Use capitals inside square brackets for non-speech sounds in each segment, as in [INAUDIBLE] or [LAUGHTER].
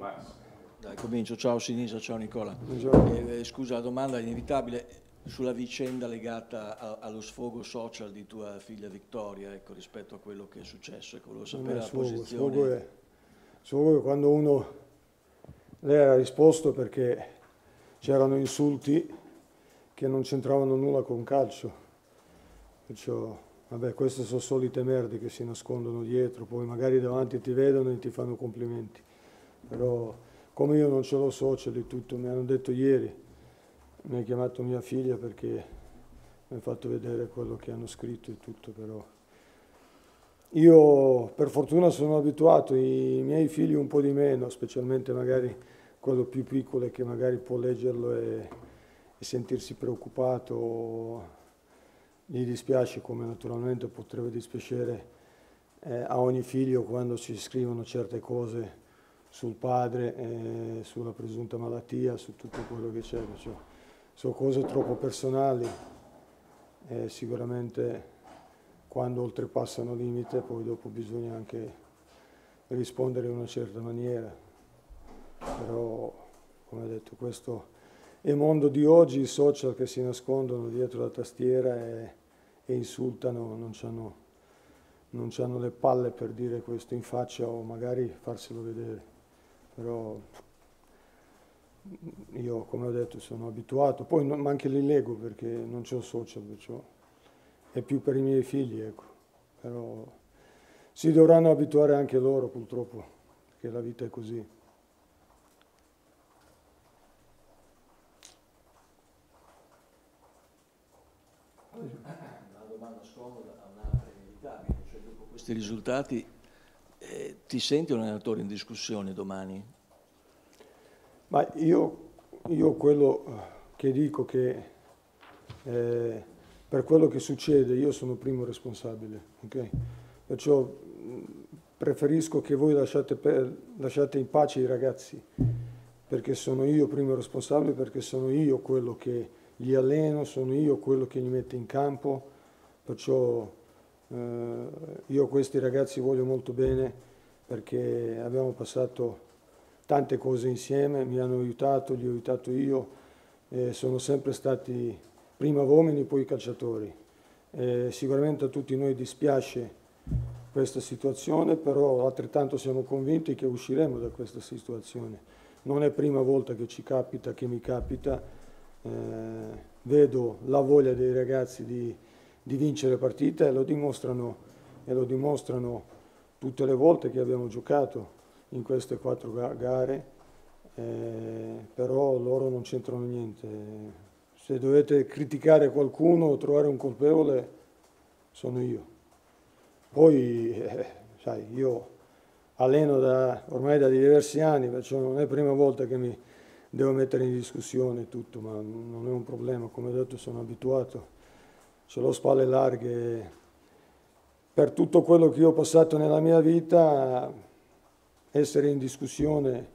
Max. Dai, comincio. Ciao Sinisa, ciao Nicola. Eh, scusa, la domanda è inevitabile sulla vicenda legata a, allo sfogo social di tua figlia Vittoria, ecco, rispetto a quello che è successo. Ecco, volevo sapere la sfogo, posizione. Sfogo è, sfogo è quando uno... Lei ha risposto perché c'erano insulti che non c'entravano nulla con calcio. Perciò, vabbè, queste sono solite merde che si nascondono dietro, poi magari davanti ti vedono e ti fanno complimenti. Però come io non ce l'ho social e tutto, mi hanno detto ieri, mi ha chiamato mia figlia perché mi ha fatto vedere quello che hanno scritto e tutto, però io per fortuna sono abituato, i miei figli un po' di meno, specialmente magari quello più piccolo che magari può leggerlo e, e sentirsi preoccupato, gli dispiace come naturalmente potrebbe dispiacere eh, a ogni figlio quando si scrivono certe cose sul padre, eh, sulla presunta malattia, su tutto quello che c'è. Cioè, sono cose troppo personali e sicuramente quando oltrepassano limite poi dopo bisogna anche rispondere in una certa maniera. Però, come detto, questo è il mondo di oggi, i social che si nascondono dietro la tastiera e, e insultano, non hanno, non hanno le palle per dire questo in faccia o magari farselo vedere. Però io come ho detto sono abituato, poi non, anche li leggo perché non c'ho social, perciò è più per i miei figli, ecco. Però si dovranno abituare anche loro purtroppo, perché la vita è così. Una domanda scomoda, un'altra inevitabile, cioè dopo questi risultati ti senti un allenatore in discussione domani? Ma io, io quello che dico che eh, per quello che succede io sono primo responsabile, okay? perciò preferisco che voi lasciate, per, lasciate in pace i ragazzi, perché sono io primo responsabile, perché sono io quello che li alleno, sono io quello che li mette in campo, perciò eh, io a questi ragazzi voglio molto bene perché abbiamo passato tante cose insieme, mi hanno aiutato, li ho aiutato io, eh, sono sempre stati prima uomini, poi calciatori. Eh, sicuramente a tutti noi dispiace questa situazione, però altrettanto siamo convinti che usciremo da questa situazione. Non è prima volta che ci capita, che mi capita, eh, vedo la voglia dei ragazzi di, di vincere partite e lo, dimostrano, e lo dimostrano tutte le volte che abbiamo giocato in queste quattro gare, eh, però loro non c'entrano niente. Se dovete criticare qualcuno o trovare un colpevole, sono io. Poi, eh, sai, io alleno da, ormai da diversi anni, perciò non è la prima volta che mi devo mettere in discussione tutto, ma non è un problema, come ho detto sono abituato, ce l'ho spalle larghe. Per tutto quello che io ho passato nella mia vita, essere in discussione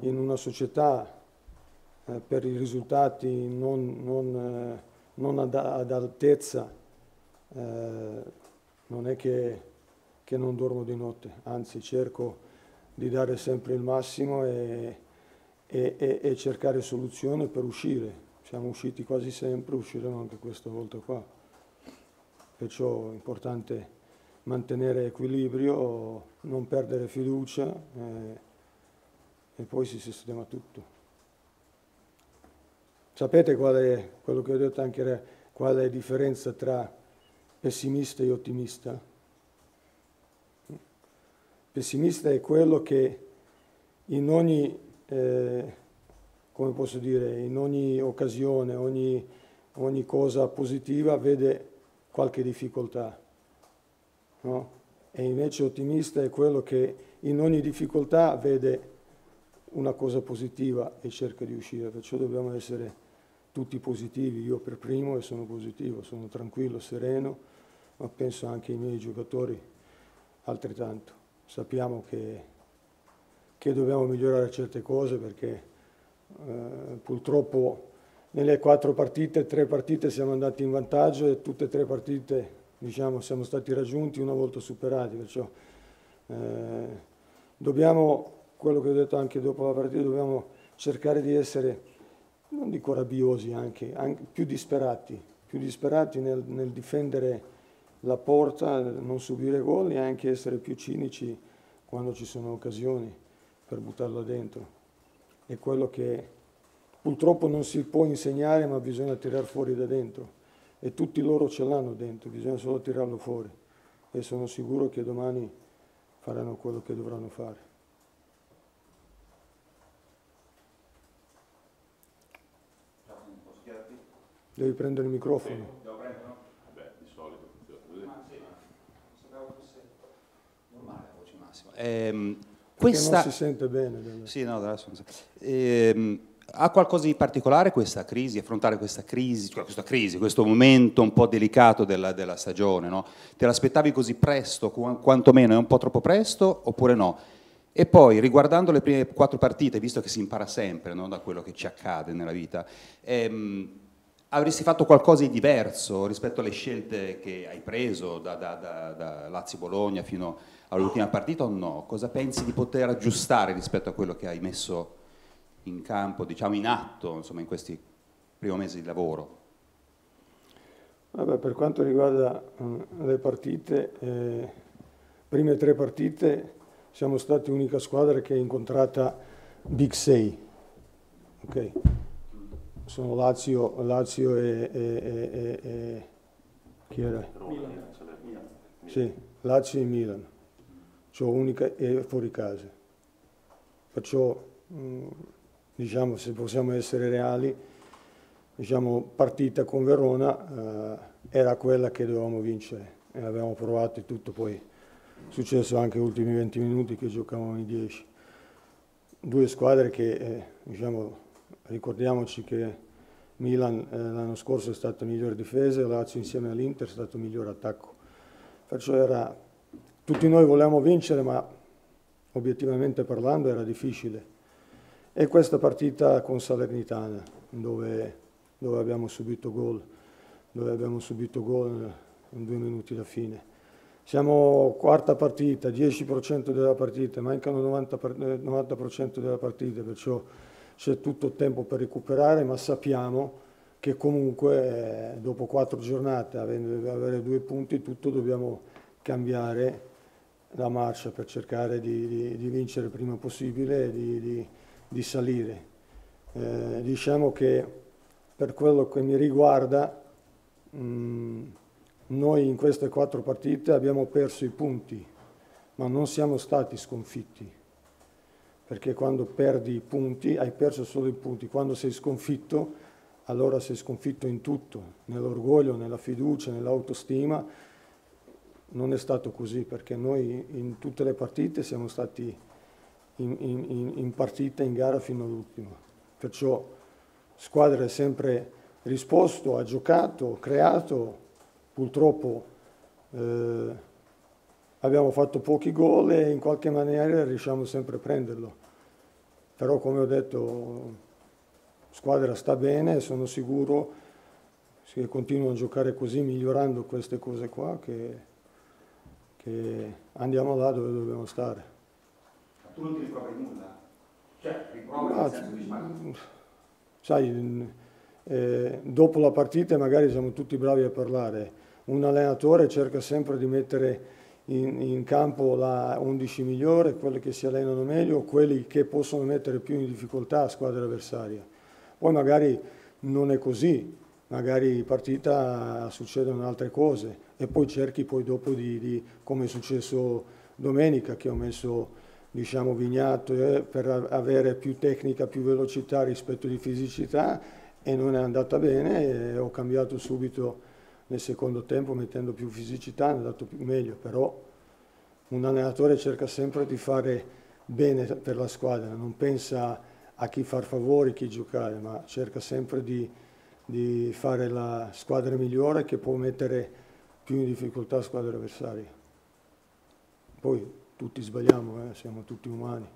in una società eh, per i risultati non, non, eh, non ad, ad, altezza eh, non è che, che, non dormo di notte, anzi cerco di dare sempre il massimo e, e, e, e cercare soluzioni per uscire. Siamo usciti quasi sempre, usciremo anche questa volta qua. Perciò è importante mantenere equilibrio, non perdere fiducia eh, e poi si sistema tutto. Sapete qual è, quello che ho detto anche, qual è la differenza tra pessimista e ottimista? Pessimista è quello che in ogni, eh, come posso dire, in ogni occasione, ogni, ogni cosa positiva vede qualche difficoltà no? e invece ottimista è quello che in ogni difficoltà vede una cosa positiva e cerca di uscire, perciò dobbiamo essere tutti positivi, io per primo e sono positivo, sono tranquillo, sereno, ma penso anche ai miei giocatori altrettanto. Sappiamo che, che dobbiamo migliorare certe cose perché eh, purtroppo nelle quattro partite, tre partite siamo andati in vantaggio e tutte e tre partite diciamo, siamo stati raggiunti una volta superati, perciò eh, dobbiamo quello che ho detto anche dopo la partita, dobbiamo cercare di essere, non dico rabbiosi, anche, anche più disperati, più disperati nel, nel, difendere la porta, non subire gol e anche essere più cinici quando ci sono occasioni per buttarla dentro. È quello che purtroppo non si può insegnare ma bisogna tirare fuori da dentro e tutti loro ce l'hanno dentro, bisogna solo tirarlo fuori e sono sicuro che domani faranno quello che dovranno fare. Devi prendere il microfono. Sì, devo prendere, no? Beh, di solito funziona così. Normale la voce massima. Ehm, questa... non si sente bene. Sì, no, adesso non so. ehm, ha qualcosa di particolare questa crisi, affrontare questa crisi, cioè questa crisi, questo momento un po' delicato della, della stagione? No? Te l'aspettavi così presto, qu- quantomeno è un po' troppo presto, oppure no? E poi, riguardando le prime quattro partite, visto che si impara sempre no, da quello che ci accade nella vita, ehm, avresti fatto qualcosa di diverso rispetto alle scelte che hai preso da, da, da, da Lazio-Bologna fino all'ultima partita o no? Cosa pensi di poter aggiustare rispetto a quello che hai messo in campo, diciamo in atto, insomma, in questi primi mesi di lavoro? Vabbè, per quanto riguarda uh, le partite, eh, prime tre partite siamo stati l'unica squadra che è incontrata Big 6. Okay. Sono Lazio, Lazio e, e, e, e chi era? Milan. Sì, Lazio e Milan. Cioè unica e fuori casa. Perciò mh, mm, diciamo, se possiamo essere reali, diciamo, partita con Verona eh, era quella che dovevamo vincere e abbiamo provato e tutto, poi è successo anche gli ultimi 20 minuti che giocavamo in 10. Due squadre che, eh, diciamo, ricordiamoci che Milan eh, l'anno scorso è stato migliore difesa e Lazio insieme all'Inter è stato migliore attacco. Perciò era, tutti noi volevamo vincere, ma obiettivamente parlando era difficile e questa partita con Salernitana dove, dove abbiamo subito gol, dove abbiamo subito gol in due minuti da fine. Siamo quarta partita, 10% della partita, mancano 90%, 90% della partita, perciò c'è tutto il tempo per recuperare, ma sappiamo che comunque eh, dopo quattro giornate, avendo avere due punti, tutto dobbiamo cambiare la marcia per cercare di, di, di vincere il prima possibile di, di salire. Eh, diciamo che per quello che mi riguarda, mh, mm, noi in queste quattro partite abbiamo perso i punti, ma non siamo stati sconfitti, perché quando perdi i punti hai perso solo i punti, quando sei sconfitto allora sei sconfitto in tutto, nell'orgoglio, nella fiducia, nell'autostima. Non è stato così perché noi in tutte le partite siamo stati in, in, in partita, in gara fino all'ultimo. Perciò squadra ha sempre risposto, ha giocato, creato, purtroppo eh, abbiamo fatto pochi gol e in qualche maniera riusciamo sempre a prenderlo. Però come ho detto, squadra sta bene, sono sicuro se continuano a giocare così, migliorando queste cose qua, che, che andiamo là dove dobbiamo stare tu non ti rimproveri nulla. Cioè, rimproveri nel senso di Sai, eh, dopo la partita magari siamo tutti bravi a parlare. Un allenatore cerca sempre di mettere in, in campo la 11 migliore, quelli che si allenano meglio, quelli che possono mettere più in difficoltà la squadra avversaria. Poi magari non è così, magari in partita succedono altre cose e poi cerchi poi dopo di, di come è successo domenica che ho messo diciamo, Vignato eh, per avere più tecnica, più velocità rispetto di fisicità e non è andata bene e ho cambiato subito nel secondo tempo mettendo più fisicità, è andato più meglio, però un allenatore cerca sempre di fare bene per la squadra, non pensa a chi far favori, chi giocare, ma cerca sempre di, di fare la squadra migliore che può mettere più in difficoltà la squadra avversaria. Poi tutti sbagliamo, eh, siamo tutti umani,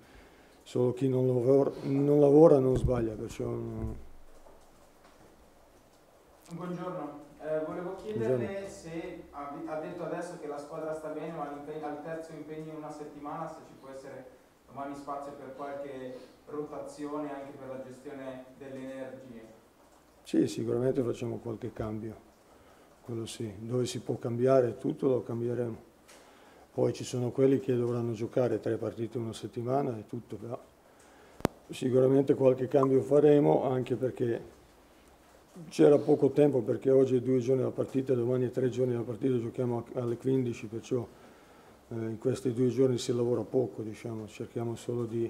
solo chi non lavora non, lavora non sbaglia. Non... Buongiorno, eh, volevo chiederle Buongiorno. se ha, ha, detto adesso che la squadra sta bene, ma al terzo impegno in una settimana se ci può essere domani spazio per qualche rotazione anche per la gestione delle energie? Sì, sicuramente facciamo qualche cambio, quello sì, dove si può cambiare tutto lo cambieremo. Poi ci sono quelli che dovranno giocare tre partite una settimana e tutto, però sicuramente qualche cambio faremo anche perché c'era poco tempo perché oggi è due giorni la partita, domani è tre giorni la partita, giochiamo alle 15, perciò eh, in questi due giorni si lavora poco, diciamo, cerchiamo solo di,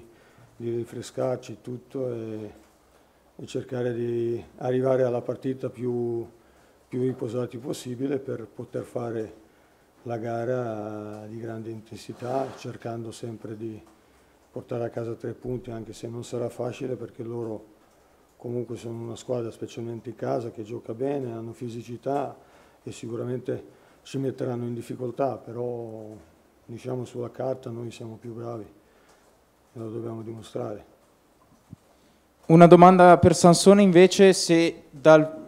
di rinfrescarci tutto e, e, cercare di arrivare alla partita più, più riposati possibile per poter fare la gara di grande intensità, cercando sempre di portare a casa tre punti, anche se non sarà facile perché loro comunque sono una squadra specialmente in casa che gioca bene, hanno fisicità e sicuramente ci metteranno in difficoltà, però diciamo sulla carta noi siamo più bravi e lo dobbiamo dimostrare. Una domanda per Sansone invece, se dal,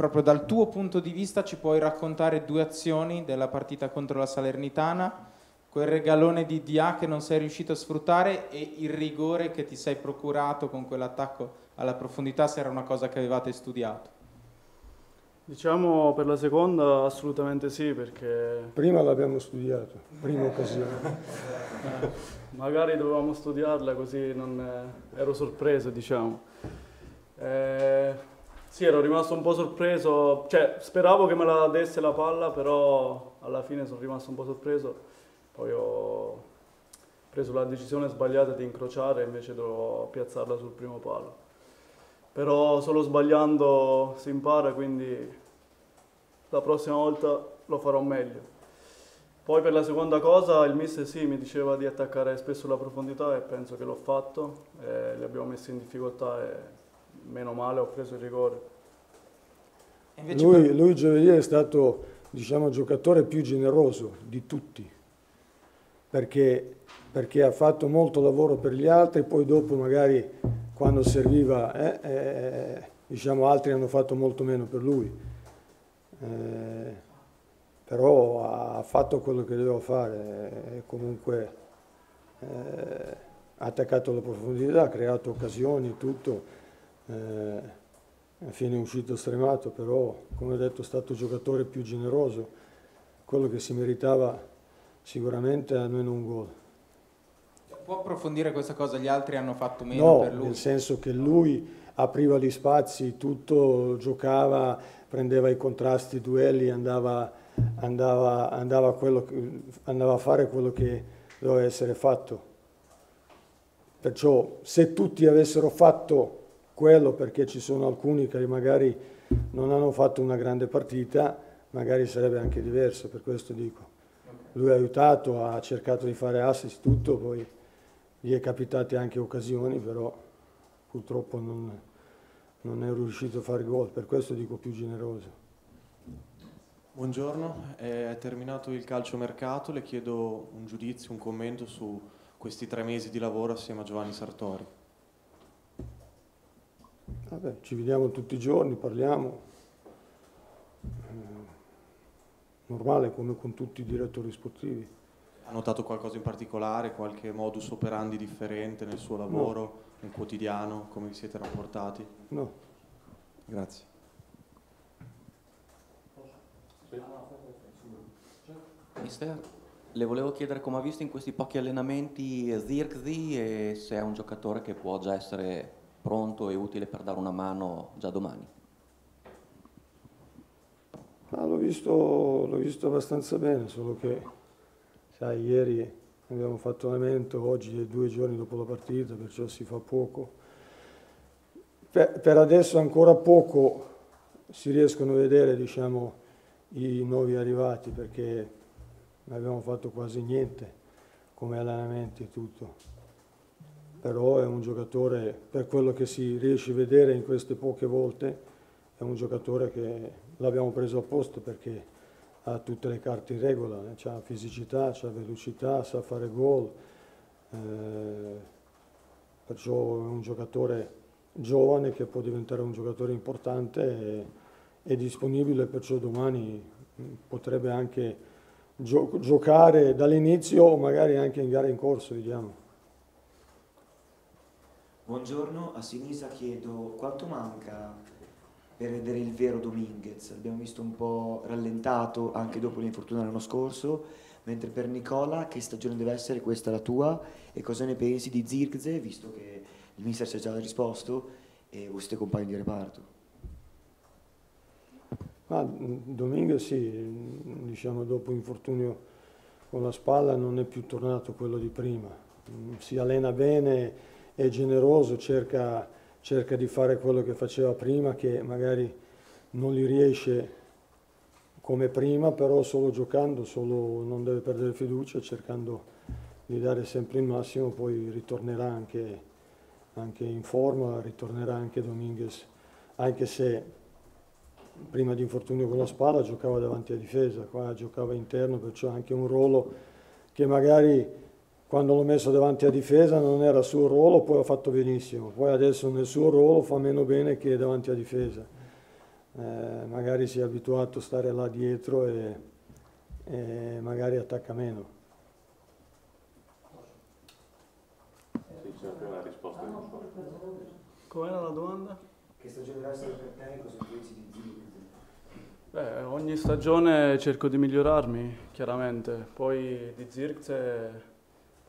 proprio dal tuo punto di vista ci puoi raccontare due azioni della partita contro la Salernitana, quel regalone di Dia che non sei riuscito a sfruttare e il rigore che ti sei procurato con quell'attacco alla profondità se era una cosa che avevate studiato? Diciamo per la seconda assolutamente sì perché... Prima l'abbiamo studiato, prima occasione. [LAUGHS] Magari dovevamo studiarla così non ero sorpreso diciamo. Eh, sì, ero rimasto un po' sorpreso, cioè speravo che me la desse la palla però alla fine sono rimasto un po' sorpreso, poi ho preso la decisione sbagliata di incrociare invece dovevo piazzarla sul primo palo. Però solo sbagliando si impara, quindi la prossima volta lo farò meglio. Poi per la seconda cosa il mister sì mi diceva di attaccare spesso la profondità e penso che l'ho fatto, e li abbiamo messi in difficoltà e meno male ho preso il rigore. Lui, per... lui giovedì è stato diciamo, il giocatore più generoso di tutti, perché, perché ha fatto molto lavoro per gli altri, poi dopo magari quando serviva, eh, eh, diciamo altri hanno fatto molto meno per lui, eh, però ha fatto quello che doveva fare e comunque eh, ha attaccato la profondità, ha creato occasioni, tutto, eh, alla fine è uscito stremato, però come ho detto è stato il giocatore più generoso, quello che si meritava sicuramente almeno un gol può approfondire questa cosa? Gli altri hanno fatto meno no, per lui? nel senso che lui apriva gli spazi, tutto, giocava, prendeva i contrasti, i duelli, andava, andava, andava, che, andava a fare quello che doveva essere fatto. Perciò se tutti avessero fatto quello, perché ci sono alcuni che magari non hanno fatto una grande partita, magari sarebbe anche diverso, per questo dico. Lui ha aiutato, ha cercato di fare assist, tutto, poi gli è capitate anche occasioni, però purtroppo non, non è riuscito a fare gol, per questo dico più generoso. Buongiorno, è terminato il calciomercato, le chiedo un giudizio, un commento su questi tre mesi di lavoro assieme a Giovanni Sartori. Vabbè, ci vediamo tutti i giorni, parliamo. Eh, normale come con tutti i direttori sportivi. Ha notato qualcosa in particolare, qualche modus operandi differente nel suo lavoro, no. nel quotidiano, come vi siete rapportati? No. Grazie. Mister, le volevo chiedere come ha visto in questi pochi allenamenti Zirkzi e se è un giocatore che può già essere pronto e utile per dare una mano già domani. Ah, l'ho, visto, visto abbastanza bene, solo che Sai, ieri abbiamo fatto allenamento, oggi è due giorni dopo la partita, perciò si fa poco. Per, per adesso ancora poco si riescono a vedere diciamo, i nuovi arrivati perché abbiamo fatto quasi niente come allenamenti e tutto. Però è un giocatore, per quello che si riesce a vedere in queste poche volte, è un giocatore che l'abbiamo preso a posto perché ha tutte le carte in regola, eh? ha fisicità, ha velocità, sa fare gol, eh, perciò è un giocatore giovane che può diventare un giocatore importante e, disponibile, perciò domani mm, potrebbe anche gio giocare dall'inizio o magari anche in gara in corso, vediamo. Buongiorno, a Sinisa chiedo quanto manca per vedere il vero Dominguez? L'abbiamo visto un po' rallentato anche dopo l'infortunio dell'anno scorso, mentre per Nicola che stagione deve essere questa la tua e cosa ne pensi di Zirkze, visto che il mister ci ha già risposto e voi siete compagni di reparto? Ma Dominguez sì, diciamo dopo l'infortunio con la spalla non è più tornato quello di prima, si allena bene è generoso, cerca, cerca di fare quello che faceva prima, che magari non gli riesce come prima, però solo giocando, solo non deve perdere fiducia, cercando di dare sempre il massimo, poi ritornerà anche, anche in forma, ritornerà anche Dominguez, anche se prima di infortunio con la spalla giocava davanti a difesa, qua giocava interno, perciò anche un ruolo che magari quando l'ho messo davanti a difesa non era suo ruolo, poi ha fatto benissimo, poi adesso nel suo ruolo fa meno bene che davanti a difesa. Eh, magari si è abituato a stare là dietro e, e magari attacca meno. Sì, c'è una risposta. Com'era la domanda? Che stagione deve essere per te cosa pensi di Zirkzee? Beh, ogni stagione cerco di migliorarmi, chiaramente. Poi di Zirkzee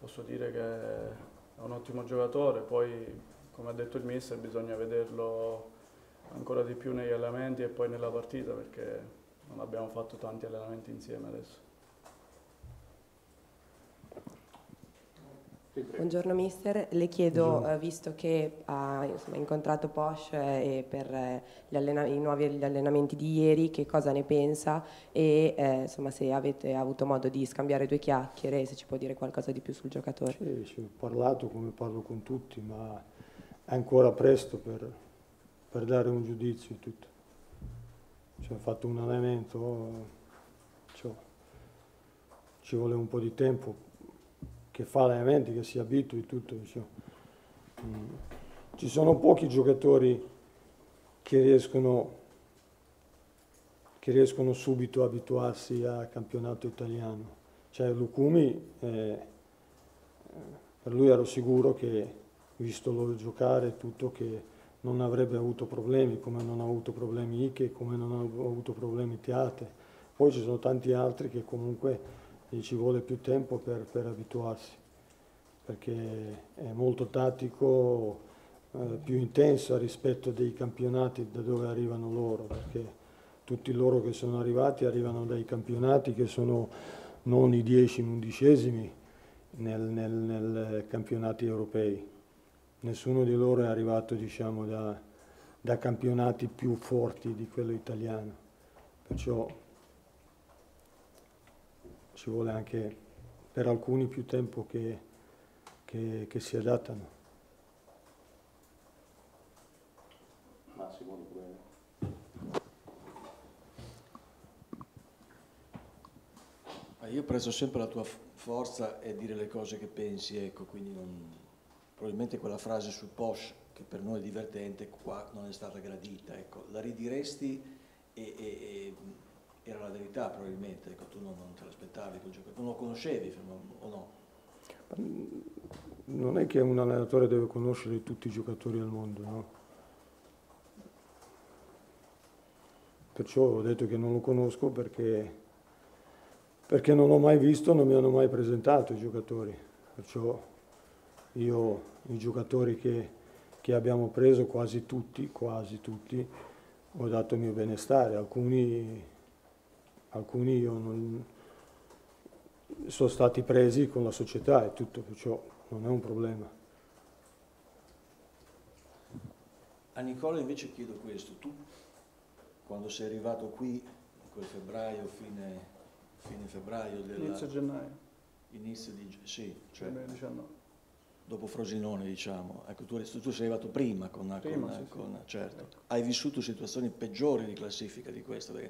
posso dire che è un ottimo giocatore, poi come ha detto il mister bisogna vederlo ancora di più negli allenamenti e poi nella partita perché non abbiamo fatto tanti allenamenti insieme adesso. Buongiorno mister, le chiedo, eh, visto che ha insomma, incontrato Posh eh, per eh, i nuovi gli allenamenti di ieri, che cosa ne pensa e eh, insomma, se avete avuto modo di scambiare due chiacchiere se ci può dire qualcosa di più sul giocatore. Sì, ci ho parlato come parlo con tutti, ma è ancora presto per, per dare un giudizio e tutto. Cioè, ho fatto un allenamento, cioè, ci vuole un po' di tempo che fa allenamenti, che si abitui tutto. Diciamo. Ci sono pochi giocatori che riescono, che riescono subito a abituarsi al campionato italiano. Cioè Lucumi, eh, per lui ero sicuro che, visto lo giocare tutto, che non avrebbe avuto problemi, come non ha avuto problemi Ike, come non ha avuto problemi Teate. Poi ci sono tanti altri che comunque e ci vuole più tempo per, per abituarsi, perché è molto tattico, eh, più intenso rispetto dei campionati da dove arrivano loro, perché tutti loro che sono arrivati arrivano dai campionati che sono non i dieci, undicesimi nel, nel, nel campionati europei. Nessuno di loro è arrivato diciamo, da, da campionati più forti di quello italiano. Perciò ci vuole anche per alcuni più tempo che, che, che si adattano. Massimo, Io apprezzo sempre la tua forza e dire le cose che pensi, ecco, quindi non, probabilmente quella frase sul Porsche che per noi è divertente, qua non è stata gradita, ecco, la ridiresti e, e, e era la verità probabilmente, ecco, tu non, non te l'aspettavi quel giocatore, non lo conoscevi o no? Non è che un allenatore deve conoscere tutti i giocatori al mondo, no? Perciò ho detto che non lo conosco perché, perché non l'ho mai visto, non mi hanno mai presentato i giocatori. Perciò io i giocatori che, che abbiamo preso, quasi tutti, quasi tutti, ho dato il mio benestare, alcuni alcuni io non, sono stati presi con la società e tutto, perciò non è un problema. A Nicola invece chiedo questo, tu quando sei arrivato qui, quel febbraio, fine, fine febbraio della... Inizio gennaio. Inizio di... sì, cioè... 2019 dopo Frosinone diciamo, ecco, tu, tu, sei arrivato prima, con, prima con, sì, con sì. certo. hai vissuto situazioni peggiori di classifica di questa, perché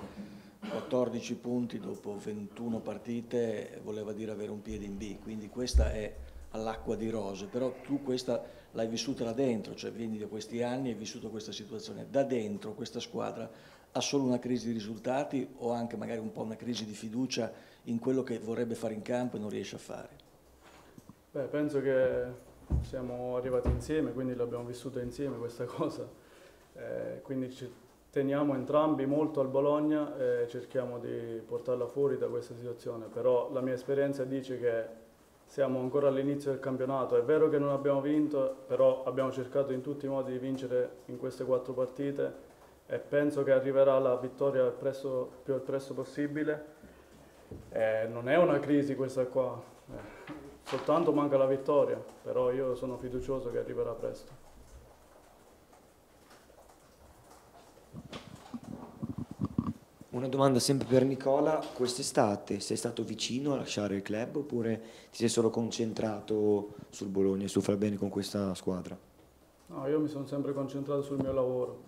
14 punti dopo 21 partite voleva dire avere un piede in B, quindi questa è all'acqua di rose, però tu questa l'hai vissuta da dentro, cioè vieni da questi anni e hai vissuto questa situazione, da dentro questa squadra ha solo una crisi di risultati o anche magari un po' una crisi di fiducia in quello che vorrebbe fare in campo e non riesce a fare? Beh, penso che siamo arrivati insieme, quindi l'abbiamo vissuta insieme questa [LAUGHS] cosa. Eh, quindi ci teniamo entrambi molto al Bologna e cerchiamo di portarla fuori da questa situazione, però la mia esperienza dice che siamo ancora all'inizio del campionato, è vero che non abbiamo vinto, però abbiamo cercato in tutti i modi di vincere in queste quattro partite e penso che arriverà la vittoria il presto, più al presto possibile. Eh, non è una crisi questa qua, eh, soltanto manca la vittoria, però io sono fiducioso che arriverà presto. Una domanda sempre per Nicola, quest'estate sei stato vicino a lasciare il club oppure ti sei solo concentrato sul Bologna e su far bene con questa squadra? No, io mi sono sempre concentrato sul mio lavoro,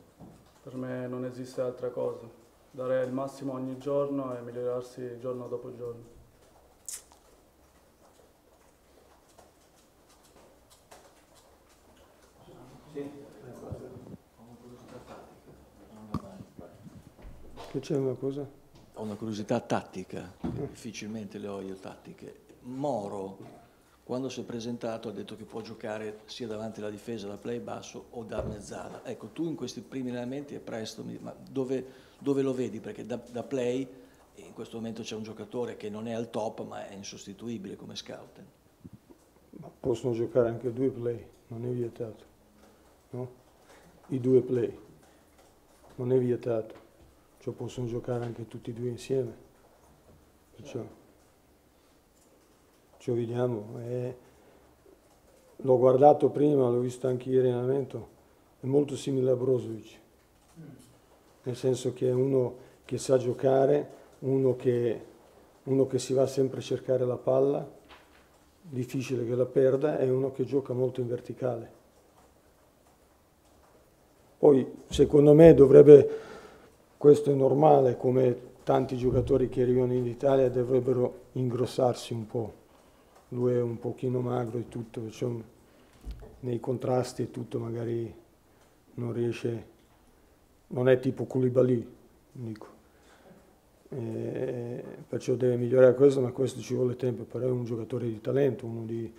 per me non esiste altra cosa, dare il massimo ogni giorno e migliorarsi giorno dopo giorno. Che c'è una cosa? Ho una curiosità tattica, difficilmente le ho io tattiche. Moro, quando si è presentato, ha detto che può giocare sia davanti alla difesa da play basso o da mezzala. Ecco, tu in questi primi allenamenti è presto, ma dove, dove lo vedi? Perché da, da, play in questo momento c'è un giocatore che non è al top ma è insostituibile come scout. Ma possono giocare anche due play, non è vietato. No? I due play, non è vietato cioè possono giocare anche tutti e due insieme. Perciò, cioè vediamo. Eh, l'ho guardato prima, l'ho visto anche ieri in allenamento, è molto simile a Brozovic, nel senso che è uno che sa giocare, uno che, uno che si va sempre a cercare la palla, difficile che la perda, è uno che gioca molto in verticale. Poi secondo me dovrebbe questo è normale, come tanti giocatori che arrivano in Italia dovrebbero ingrossarsi un po'. Lui è un pochino magro e tutto, cioè nei contrasti e tutto magari non riesce, non è tipo Koulibaly, dico. E perciò deve migliorare questo, ma questo ci vuole tempo, però è un giocatore di talento, uno di,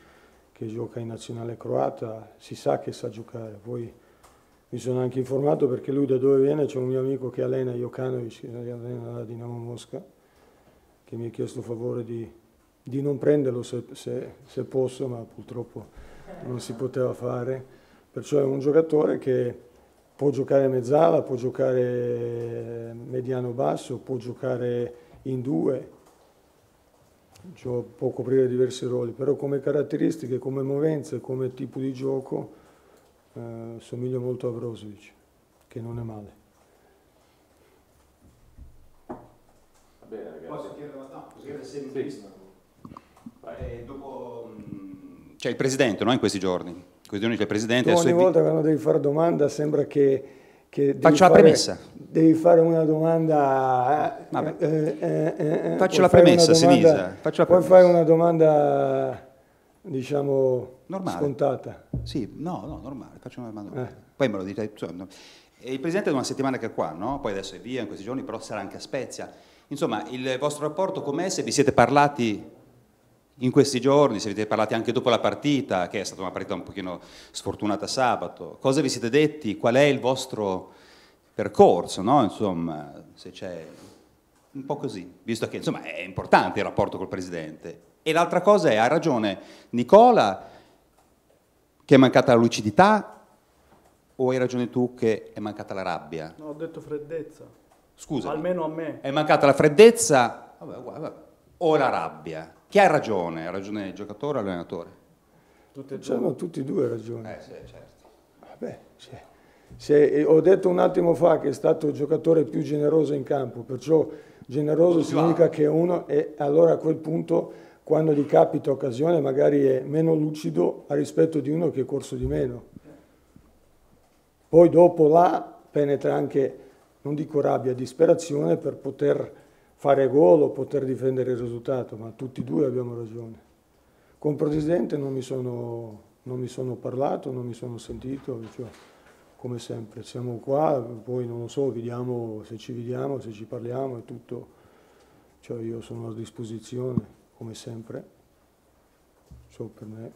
che gioca in nazionale croata, si sa che sa giocare, poi mi sono anche informato perché lui da dove viene, c'è un mio amico che allena Jokanovic, che allena la Dinamo Mosca, che mi ha chiesto favore di, di non prenderlo se, se, se, posso, ma purtroppo non si poteva fare. Perciò è un giocatore che può giocare mezzala, può giocare mediano-basso, può giocare in due, cioè può coprire diversi ruoli, però come caratteristiche, come movenze, come tipo di gioco eh, somiglia molto a Brozovic, che non è male. Va bene ragazzi. Posso chiedere una no, posso chiedere se sì. eh, dopo, mm, c'è il presidente no, in questi giorni. In questi giorni c'è il presidente. Tu ogni volta quando devi fare domanda sembra che... che Faccio la fare, premessa. Devi fare una domanda... Eh, eh, eh, Faccio la premessa, domanda, Sinisa. Faccio la premessa. Poi fai una domanda diciamo, normale. scontata. Sì, no, no, normale, faccio una domanda. Eh. Poi me lo dite. Insomma, il presidente è una settimana che è qua, no? Poi adesso è via in questi giorni, però sarà anche a Spezia. Insomma, il vostro rapporto com'è se vi siete parlati in questi giorni, se vi siete parlati anche dopo la partita, che è stata una partita un pochino sfortunata sabato, cosa vi siete detti? Qual è il vostro percorso, no? Insomma, se c'è un po' così, visto che insomma è importante il rapporto col presidente. E l'altra cosa è, ha ragione Nicola, che è mancata la lucidità, o hai ragione tu che è mancata la rabbia? No, ho detto freddezza. Scusa. Almeno a me. È mancata la freddezza vabbè, vabbè, o la rabbia? Chi ha ragione? Ha ragione il giocatore o l'allenatore? Tutti e due. Hanno tutti e due ragioni. Eh, sì, certo. Vabbè, cioè, se, ho detto un attimo fa che è stato il giocatore più generoso in campo, perciò generoso significa che uno, e allora a quel punto quando gli capita occasione magari è meno lucido a rispetto di uno che è corso di meno. Poi dopo là penetra anche, non dico rabbia, disperazione per poter fare gol o poter difendere il risultato, ma tutti e due abbiamo ragione. Con il Presidente non mi sono, non mi sono parlato, non mi sono sentito, cioè, come sempre, siamo qua, poi non lo so, vediamo se ci vediamo, se ci parliamo, è tutto, cioè io sono a disposizione come sempre, so per me.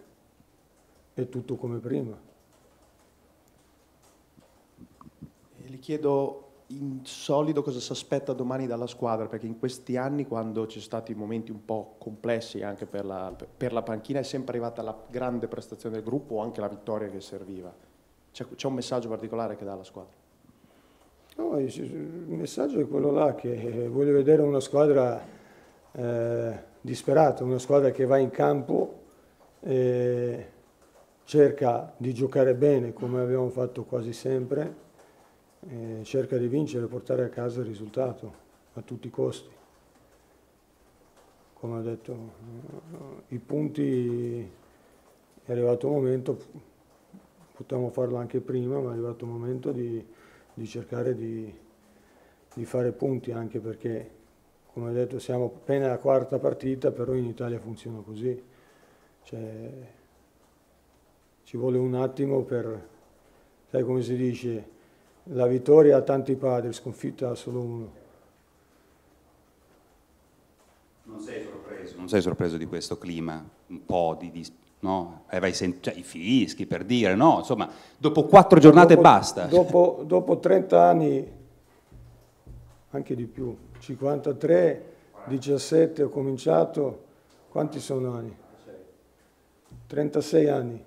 è tutto come prima. E gli chiedo in solido cosa si aspetta domani dalla squadra, perché in questi anni quando ci sono stati momenti un po' complessi anche per la, per la panchina è sempre arrivata la grande prestazione del gruppo o anche la vittoria che serviva. C'è, c'è un messaggio particolare che dà la squadra? No, il messaggio è quello là che voglio vedere una squadra eh, disperata, una squadra che va in campo e cerca di giocare bene come abbiamo fatto quasi sempre cerca di vincere e portare a casa il risultato a tutti i costi. Come ho detto, eh, i punti è arrivato il momento, potevamo farlo anche prima, ma è arrivato il momento di, di cercare di, di, fare punti, anche perché, come ho detto, siamo appena alla quarta partita, però in Italia funziona così. Cioè, ci vuole un attimo per, sai come si dice, la vittoria ha tanti padri, sconfitta ha solo uno. Non sei sorpreso, non sei sorpreso di questo clima un po' di... di no? Avevi sent- cioè, i fischi per dire, no? Insomma, dopo quattro giornate dopo, basta. Dopo, dopo 30 anni, anche di più, 53, 17 ho cominciato, quanti sono anni? 36 anni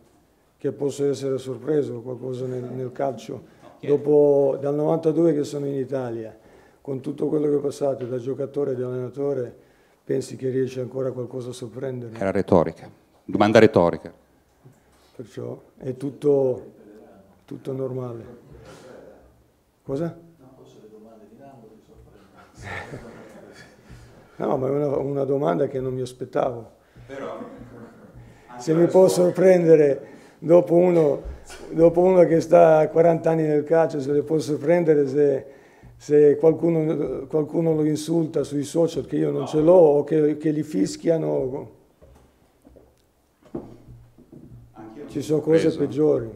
che posso essere sorpreso qualcosa nel, nel calcio dopo, dal 92 che sono in Italia, con tutto quello che ho passato da giocatore e da allenatore, pensi che riesci ancora qualcosa a sorprendere? Era retorica, domanda retorica. Perciò è tutto, tutto normale. Cosa? No, ma è una, una domanda che non mi aspettavo. Se mi può sorprendere dopo uno dopo uno che sta a 40 anni nel calcio se le può sorprendere se, se qualcuno, qualcuno, lo insulta sui social che io non ce l'ho o che, che li fischiano. Ci sono cose peggiori.